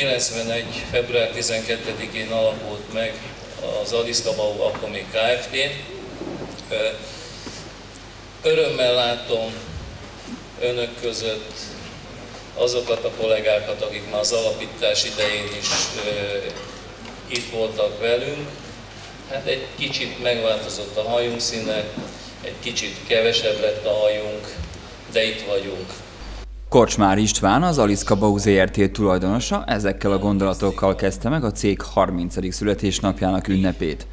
91. február 12-én alakult meg az Bau akkor még Kft. Örömmel látom önök között azokat a kollégákat, akik már az alapítás idején is itt voltak velünk. Hát egy kicsit megváltozott a hajunk színe, egy kicsit kevesebb lett a hajunk, de itt vagyunk. Korcsmár István, az Aliszka Bau tulajdonosa ezekkel a gondolatokkal kezdte meg a cég 30. születésnapjának ünnepét.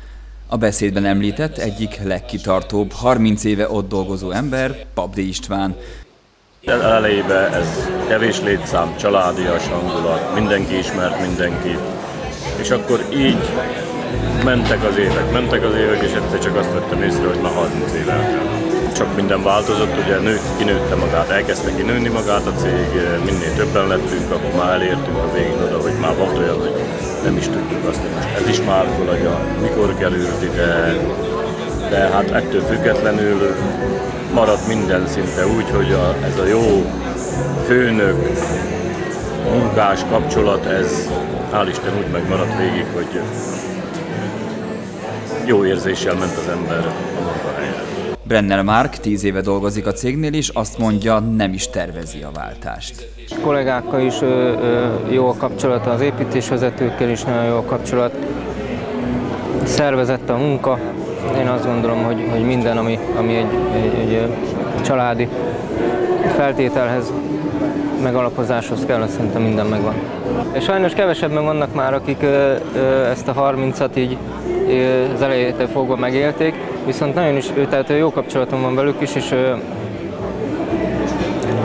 A beszédben említett egyik legkitartóbb, 30 éve ott dolgozó ember, Pabdi István. Elejében ez kevés létszám, családias hangulat, mindenki ismert mindenkit, és akkor így mentek az évek, mentek az évek, és egyszer csak azt vettem észre, hogy már 30 éve Csak minden változott, ugye nőtt, kinőtte magát, elkezdte kinőni magát a cég, minél többen lettünk, akkor már elértünk a végén oda, hogy már volt olyan, hogy nem is tudjuk azt, hogy most ez is már hogy mikor került ide, de hát ettől függetlenül maradt minden szinte úgy, hogy a, ez a jó főnök, munkás kapcsolat, ez hál' Isten úgy megmaradt végig, hogy jó érzéssel ment az ember a munkahelyre. Brenner Mark tíz éve dolgozik a cégnél, és azt mondja, nem is tervezi a váltást. A kollégákkal is ö, ö, jó a kapcsolat, az építésvezetőkkel is nagyon jó a kapcsolat. Szervezett a munka. Én azt gondolom, hogy, hogy minden, ami, ami egy, egy, egy családi feltételhez megalapozáshoz kell, azt szerintem minden megvan. És sajnos kevesebben vannak már, akik ö, ö, ezt a 30-at így az elejétől fogva megélték, viszont nagyon is, tehát jó kapcsolatom van velük is, és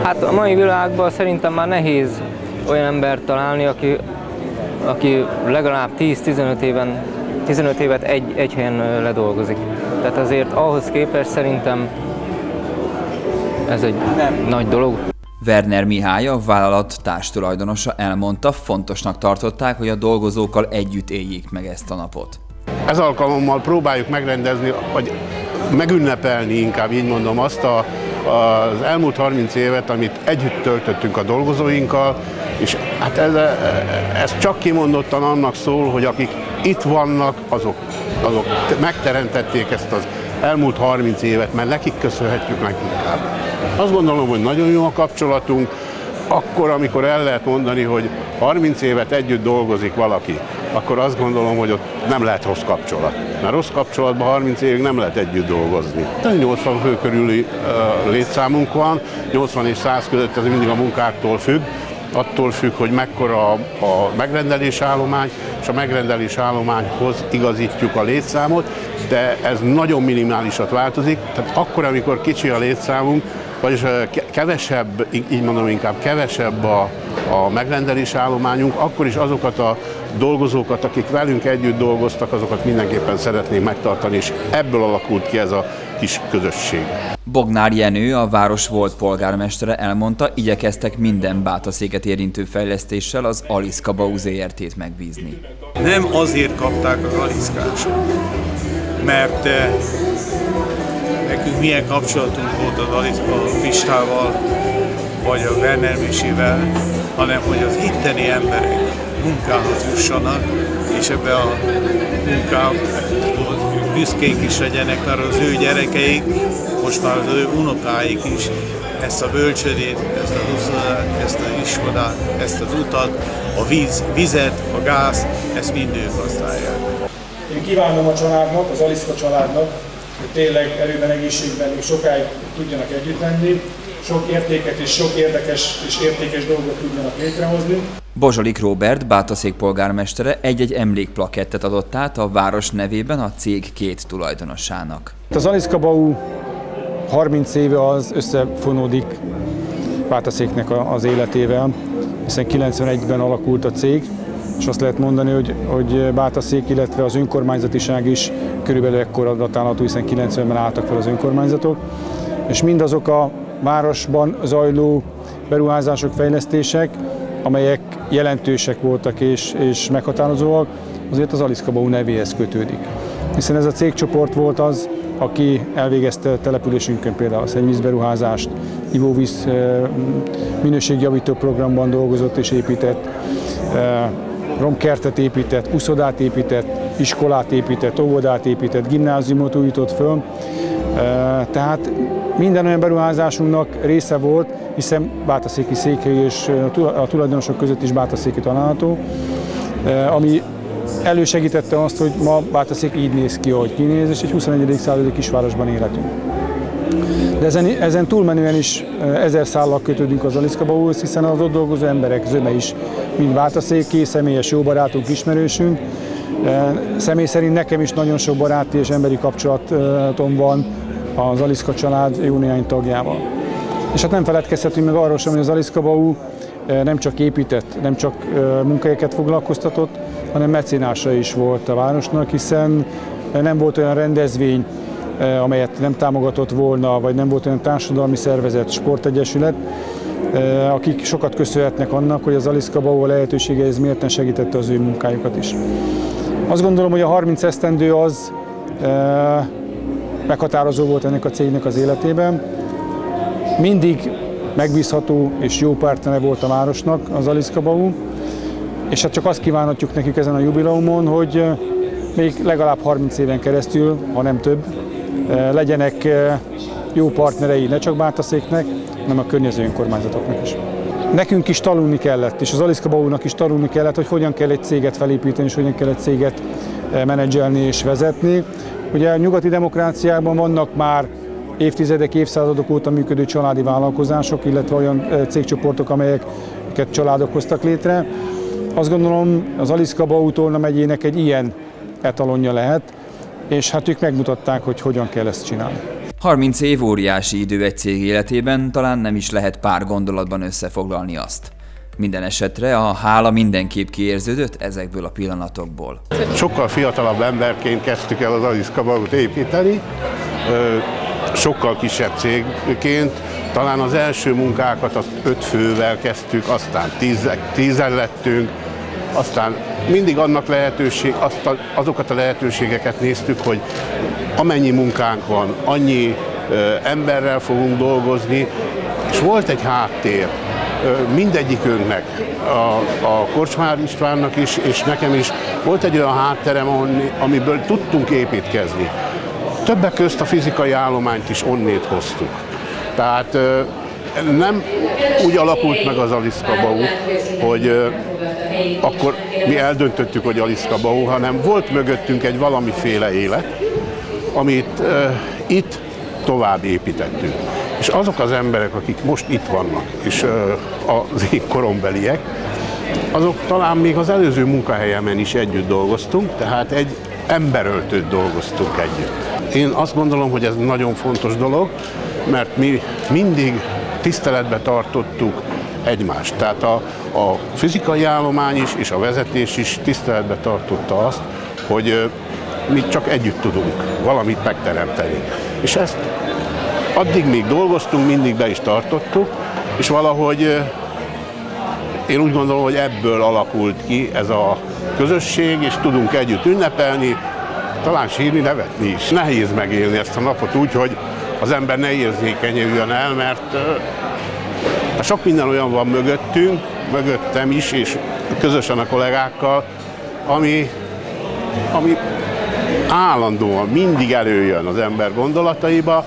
hát a mai világban szerintem már nehéz olyan embert találni, aki, aki legalább 10-15 éven 15 évet egy, egy helyen ledolgozik. Tehát azért ahhoz képest szerintem ez egy Nem. nagy dolog. Werner Mihály, a vállalat társtulajdonosa elmondta, fontosnak tartották, hogy a dolgozókkal együtt éljék meg ezt a napot. Ez alkalommal próbáljuk megrendezni, vagy megünnepelni inkább így mondom azt a, az elmúlt 30 évet, amit együtt töltöttünk a dolgozóinkkal, és hát ez, ez csak kimondottan annak szól, hogy akik itt vannak, azok, azok megteremtették ezt az elmúlt 30 évet, mert nekik köszönhetjük leginkább. Azt gondolom, hogy nagyon jó a kapcsolatunk, akkor, amikor el lehet mondani, hogy 30 évet együtt dolgozik valaki, akkor azt gondolom, hogy ott nem lehet rossz kapcsolat. Mert rossz kapcsolatban 30 évig nem lehet együtt dolgozni. 80 fő körüli uh, létszámunk van, 80 és 100 között ez mindig a munkáktól függ, attól függ, hogy mekkora a, a megrendelés állomány, és a megrendelés állományhoz igazítjuk a létszámot, de ez nagyon minimálisat változik, tehát akkor, amikor kicsi a létszámunk, vagyis kevesebb, így mondom inkább, kevesebb a, a megrendelés állományunk, akkor is azokat a dolgozókat, akik velünk együtt dolgoztak, azokat mindenképpen szeretnénk megtartani, és ebből alakult ki ez a kis közösség. Bognár Jenő, a város volt polgármestere elmondta, igyekeztek minden bátaszéket érintő fejlesztéssel az Aliszka Bau ZRT-t megbízni. Nem azért kapták az Aliszkások, mert nekünk milyen kapcsolatunk volt a Pistával, vagy a Werner Misével, hanem hogy az itteni emberek munkához jussanak, és ebbe a munkához büszkék is legyenek, mert az ő gyerekeik, most már az ő unokáik is ezt a bölcsödét, ezt az uszodát, ezt az iskolát, ezt az utat, a víz, vizet, a gáz, ezt mind ők használják. Én kívánom a családnak, az Aliszka családnak, hogy tényleg erőben, egészségben még sokáig tudjanak együtt lenni, sok értéket és sok érdekes és értékes dolgot tudjanak létrehozni. Bozsolik Robert, Bátaszék polgármestere egy-egy emlékplakettet adott át a város nevében a cég két tulajdonosának. Az Aliszka Bau 30 éve az összefonódik Bátaszéknek az életével, hiszen 91-ben alakult a cég, és azt lehet mondani, hogy, hogy Bátaszék, illetve az önkormányzatiság is körülbelül ekkor datálható, hiszen 90-ben álltak fel az önkormányzatok, és mindazok a városban zajló beruházások, fejlesztések, amelyek jelentősek voltak és, és meghatározóak, azért az Aliszka Bau nevéhez kötődik. Hiszen ez a cégcsoport volt az, aki elvégezte településünkön például a szennyvízberuházást, ivóvíz minőségjavító programban dolgozott és épített, romkertet épített, uszodát épített, iskolát épített, óvodát épített, gimnáziumot újított föl. Tehát minden olyan beruházásunknak része volt, hiszen Bátaszéki székhely és a tulajdonosok között is Bátaszéki található, ami elősegítette azt, hogy ma Bátaszék így néz ki, ahogy kinéz, és egy 21. századi kisvárosban életünk. De ezen, ezen túlmenően is ezer szállal kötődünk az Aliszkabaúhoz, hiszen az ott dolgozó emberek zöme is mind Bátaszéki, személyes jó barátunk, ismerősünk. Személy szerint nekem is nagyon sok baráti és emberi kapcsolatom van az Aliszka család jó néhány tagjával. És hát nem feledkezhetünk meg arról sem, hogy az Aliszka Bau nem csak épített, nem csak munkahelyeket foglalkoztatott, hanem mecénása is volt a városnak, hiszen nem volt olyan rendezvény, amelyet nem támogatott volna, vagy nem volt olyan társadalmi szervezet, sportegyesület, akik sokat köszönhetnek annak, hogy az Aliszka Bau lehetőségeihez mérten segítette az ő munkájukat is. Azt gondolom, hogy a 30 esztendő az meghatározó volt ennek a cégnek az életében. Mindig megbízható és jó partnere volt a városnak az Aliszka Bau, és hát csak azt kívánhatjuk nekik ezen a jubileumon, hogy még legalább 30 éven keresztül, ha nem több, legyenek jó partnerei ne csak Bátaszéknek, hanem a környező önkormányzatoknak is. Nekünk is tanulni kellett, és az Aliszka Baunak is tanulni kellett, hogy hogyan kell egy céget felépíteni, és hogyan kell egy céget menedzselni és vezetni. Ugye a nyugati demokráciákban vannak már évtizedek, évszázadok óta működő családi vállalkozások, illetve olyan cégcsoportok, amelyeket családok hoztak létre. Azt gondolom, az Aliszka Bautolna megyének egy ilyen etalonja lehet, és hát ők megmutatták, hogy hogyan kell ezt csinálni. 30 év óriási idő egy cég életében, talán nem is lehet pár gondolatban összefoglalni azt. Minden esetre a hála mindenképp kiérződött ezekből a pillanatokból. Sokkal fiatalabb emberként kezdtük el az Baut építeni, sokkal kisebb cégként, talán az első munkákat azt öt fővel kezdtük, aztán tízen lettünk, aztán mindig annak lehetőség, azt a, azokat a lehetőségeket néztük, hogy amennyi munkánk van, annyi ö, emberrel fogunk dolgozni, és volt egy háttér mindegyikünknek, a, a Korcsmár Istvánnak is, és nekem is volt egy olyan hátterem, amiből tudtunk építkezni. Többek közt a fizikai állományt is onnét hoztuk. Tehát nem úgy alakult meg az Aliszka Bau, hogy akkor mi eldöntöttük, hogy Aliszka Bau, hanem volt mögöttünk egy valamiféle élet, amit itt tovább építettünk. És azok az emberek, akik most itt vannak, és az én korombeliek, azok talán még az előző munkahelyemen is együtt dolgoztunk, tehát egy emberöltőt dolgoztunk együtt. Én azt gondolom, hogy ez nagyon fontos dolog, mert mi mindig tiszteletbe tartottuk egymást. Tehát a, a fizikai állomány is és a vezetés is tiszteletbe tartotta azt, hogy mi csak együtt tudunk valamit megteremteni. És ezt addig még dolgoztunk, mindig be is tartottuk, és valahogy én úgy gondolom, hogy ebből alakult ki ez a közösség, és tudunk együtt ünnepelni, talán sírni, nevetni is. Nehéz megélni ezt a napot úgy, hogy az ember ne érzékenyüljön el, mert uh, sok minden olyan van mögöttünk, mögöttem is, és közösen a kollégákkal, ami, ami állandóan mindig előjön az ember gondolataiba.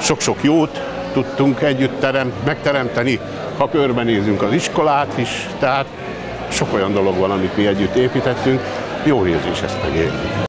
Sok-sok jót tudtunk együtt terem, megteremteni, ha körbenézünk az iskolát is, tehát sok olyan dolog van, amit mi együtt építettünk, jó érzés ezt megélni.